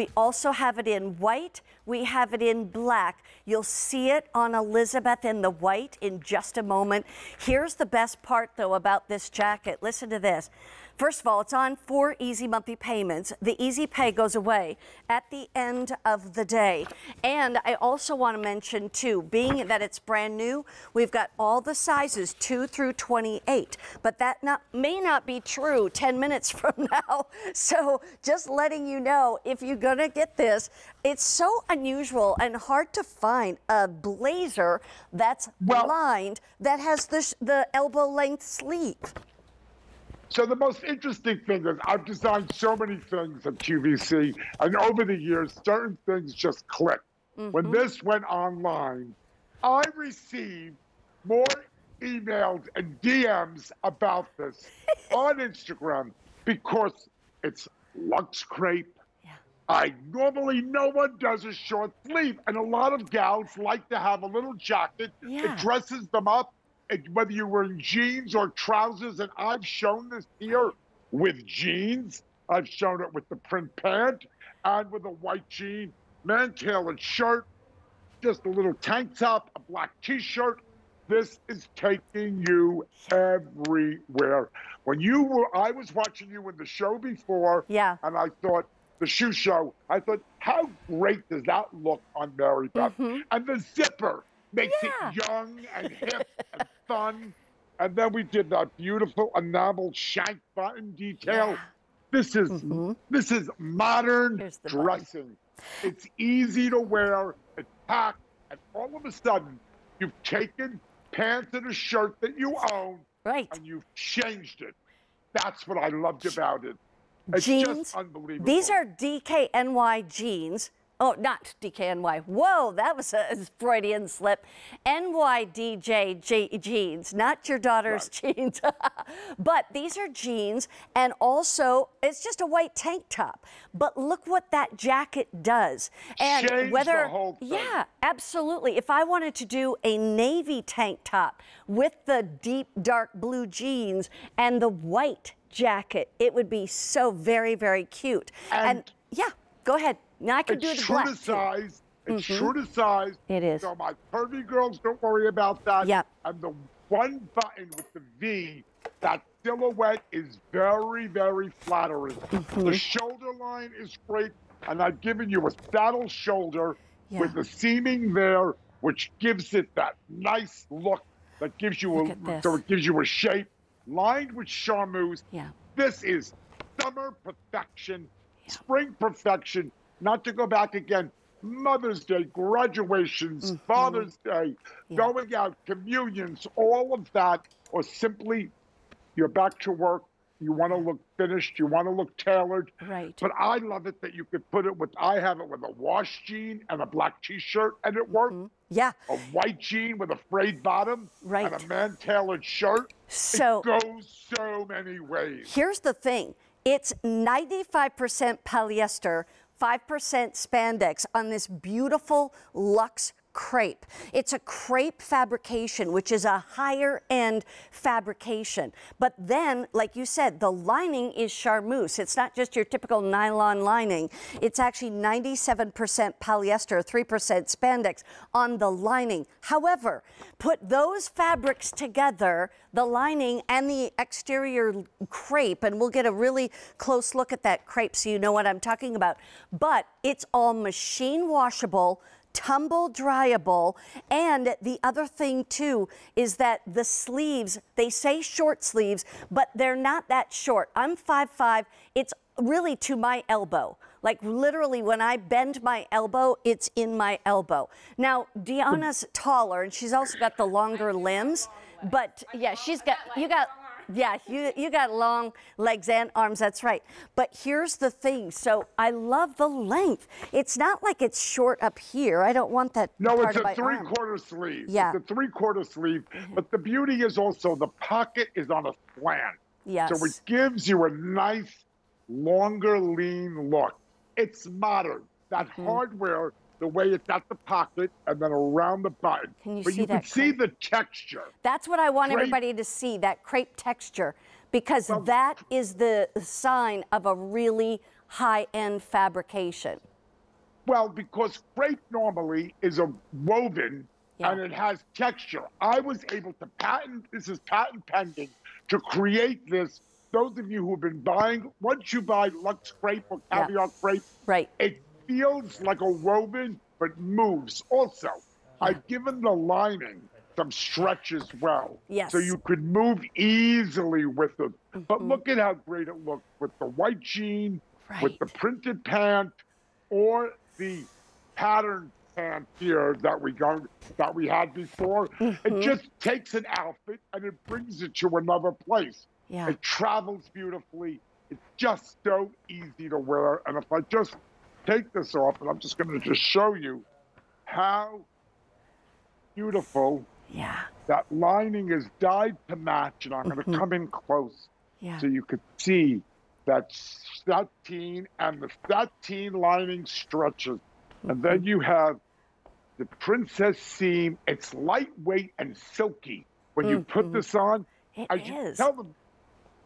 We also have it in white. We have it in black. You'll see it on Elizabeth in the white in just a moment. Here's the best part, though, about this jacket. Listen to this. First of all, it's on four easy monthly payments. The easy pay goes away at the end of the day. And I also want to mention, too, being that it's brand new, we've got all the sizes 2 through 28. But that not, may not be true 10 minutes from now. So just letting you know, if you're going to get this, it's so unusual and hard to find a blazer that's Well- lined that has the, the elbow length sleeve. So the most interesting thing is I've designed so many things at QVC, and over the years, certain things just click. When mm-hmm. this went online, I received more emails and DMs about this on Instagram because it's Luxe Crepe. I normally no one does a short sleeve, and a lot of gals like to have a little jacket. Yeah. It dresses them up, whether you're wearing jeans or trousers. And I've shown this here with jeans. I've shown it with the print pant and with a white jean, man-tailored shirt, just a little tank top, a black T-shirt. This is taking you everywhere. When you were, I was watching you in the show before, Yeah. and I thought the shoe show. I thought, how great does that look on Mary Beth? Mm-hmm. And the zipper makes Yeah. it young and hip and fun. And then we did that beautiful enamel shank button detail. Yeah. This is mm-hmm. this is modern the button. dressing. It's easy to wear. It's packed, and all of a sudden, you've taken pants and a shirt that you own Right. and you've changed it. That's what I loved about it. It's jeans. just unbelievable. These are DKNY jeans. Oh, not DKNY. Whoa, that was a Freudian slip. NYDJ je- jeans, not your daughter's jeans. but these are jeans, and also it's just a white tank top. But look what that jacket does. And Change the whether, whole thing. yeah, absolutely. If I wanted to do a navy tank top with the deep dark blue jeans and the white jacket, it would be so very, very cute. And- yeah, go ahead. Now I can do it's the true black. to size. It's true to size. It is. So my curvy girls, don't worry about that. Yep. And the one button with the V, that silhouette is very, very flattering. Mm-hmm. The shoulder line is great, and I've given you a saddle shoulder with the seaming there, which gives it that nice look that gives you Look a so it gives you a shape lined with charmeuse. Yeah. This is summer perfection, spring perfection. Not to go back again. Mother's Day, graduations, Mm-hmm. Father's Day, going out, communions, all of that, or simply you're back to work. You want to look finished. You want to look tailored. Right. But I love it that you could put it with. I have it with a wash jean and a black T-shirt, and it worked. Yeah. A white jean with a frayed bottom Right. and a man-tailored shirt. So- it goes so many ways. Here's the thing it's 95% polyester, 5% spandex on this beautiful luxe crepe. It's a crepe fabrication, which is a higher end fabrication. But then, like you said, the lining is charmeuse. It's not just your typical nylon lining. It's actually 97% polyester, 3% spandex on the lining. However, put those fabrics together, the lining and the exterior crepe, and we'll get a really close look at that crepe so you know what I'm talking about. But it's all machine washable tumble dryable. And the other thing too is that the sleeves they say short sleeves but they're not that short. I'm 5'5 it's really to my elbow. Like literally when i bend my elbow it's in my elbow. Now deanna's taller and she's also got the longer limbs but yeah she's got you got yeah, you you got long legs and arms. That's right. But here's the thing. So I love the length. It's not like it's short up here. I don't want that No, it's a my three arm. quarter sleeve. Yeah. It's a three quarter sleeve. But the beauty is also the pocket is on a slant. Yes. So it gives you a nice, longer, lean look. It's modern. That Mm-hmm. hardware, the way it's at the pocket and then around the button. Can you but see you that can see the texture. That's what I want Crepe. everybody to see. That crepe texture, because that is the sign of a really high-end fabrication? Well, because crepe normally is a woven yeah. and it has texture. I was able to patent, this is patent pending, to create this. Those of you who have been buying, once you buy Luxe crepe or caviar yeah. crepe, right. it feels like a woven but moves. Also. I've given the lining some stretch as well. Yes. So you could move easily with it. Mm-hmm. But look at how great it looks with the white jean, right. with the printed pant, or the pattern pant here that we got that we had before. Mm-hmm. It just takes an outfit and it brings it to another place. Yeah. It travels beautifully. It's just so easy to wear. And if I just take this off, and I'm just going to just show you how beautiful yeah. that lining is dyed to match. And I'm going to mm-hmm. come in close yeah. so you could see that sateen and the sateen lining stretches. Mm-hmm. And then mm-hmm. you have the princess seam. It's lightweight and silky. When mm-hmm. you put mm-hmm. this on, it I is. tell them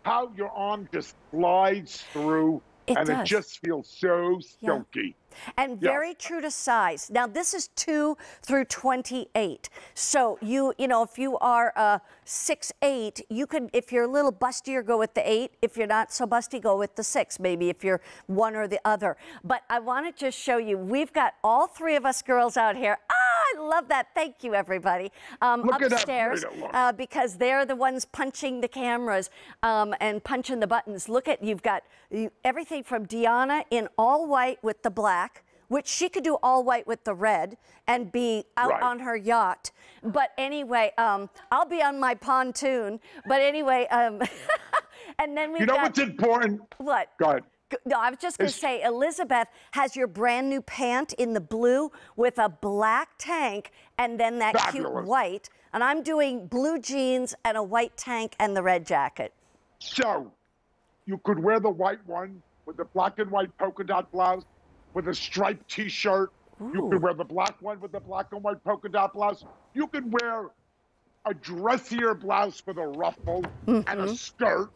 how your arm just slides through it and does. it just feels so silky. Yeah. And very yeah. true to size. Now this is two through 28. So you, you know, if you are a six eight, you could, if you're a little bustier, go with the eight. If you're not so busty, go with the six. Maybe if you're one or the other. But I want to just show you, we've got all three of us girls out here. Ah, I love that. Thank you, everybody. Um, upstairs, uh, because they're the ones punching the cameras um, and punching the buttons. Look at, you've got everything from Deanna in all white with the black, which she could do all white with the red and be out right. on her yacht. But anyway, um, I'll be on my pontoon. But anyway, um, and then we. You know got, what's important? What? Go ahead. No, I was just going to say, Elizabeth has your brand new pant in the blue with a black tank and then that Fabulous. cute white. And I'm doing blue jeans and a white tank and the red jacket. So you could wear the white one with the black and white polka dot blouse with a striped t-shirt. Ooh. You can wear the black one with the black and white polka dot blouse. You can wear a dressier blouse with a ruffle mm-hmm. and a mm-hmm. skirt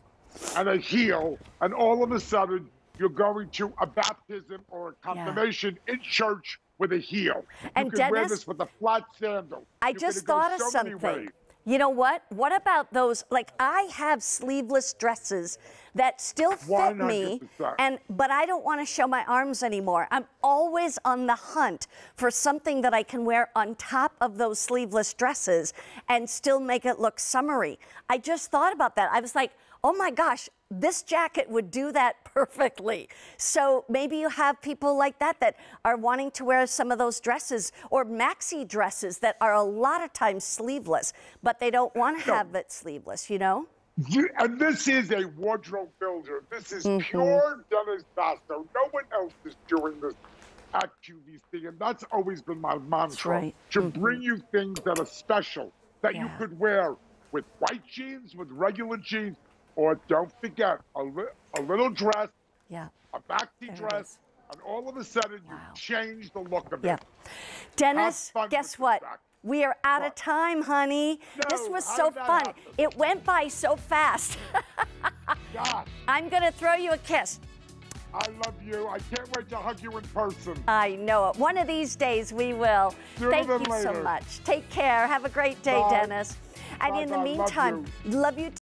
and a heel, and all of a sudden you're going to a baptism or a confirmation yeah. in church with a heel. And you can Dennis, wear this with a flat sandal. I you just thought so of something. You know what? What about those? Like I have sleeveless dresses that still fit 100%. me, and but I don't want to show my arms anymore. I'm always on the hunt for something that I can wear on top of those sleeveless dresses and still make it look summery. I just thought about that. I was like, oh my gosh, this jacket would do that perfectly. So maybe you have people like that that are wanting to wear some of those dresses or maxi dresses that are a lot of times sleeveless, but they don't want to have it sleeveless, you know? And this is a wardrobe builder. This is mm-hmm. pure Dennis Basso. No one else is doing this at QVC, and that's always been my mantra right. to mm-hmm. bring you things that are special that yeah. you could wear with white jeans, with regular jeans, or don't forget a, li- a little dress, yeah. a maxi dress, and all of a sudden you change the look of yeah. it. Dennis, guess what? We are out what? of time, honey. No, this was so fun. Happen? It went by so fast. God. I'm going to throw you a kiss. I love you. I can't wait to hug you in person. I know it. One of these days we will. Sooner Thank you later. so much. Take care. Have a great day, Bye. Dennis. And Bye, in the meantime, love you. love you